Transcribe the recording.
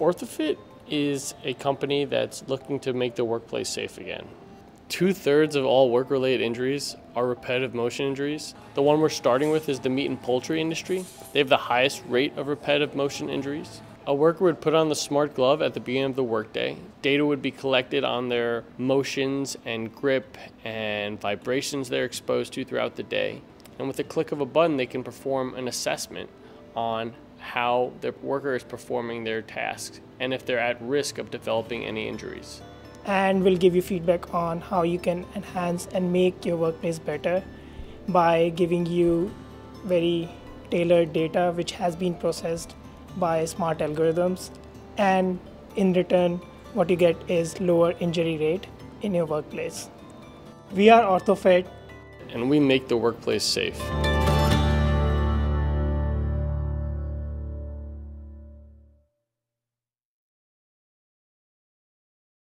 OrthoFit is a company that's looking to make the workplace safe again. Two thirds of all work related injuries are repetitive motion injuries. The one we're starting with is the meat and poultry industry. They have the highest rate of repetitive motion injuries. A worker would put on the smart glove at the beginning of the workday. Data would be collected on their motions and grip and vibrations they're exposed to throughout the day. And with a click of a button, they can perform an assessment on how the worker is performing their tasks and if they're at risk of developing any injuries. And we'll give you feedback on how you can enhance and make your workplace better by giving you very tailored data which has been processed by smart algorithms. And in return, what you get is lower injury rate in your workplace. We are OrthoFit and we make the workplace safe.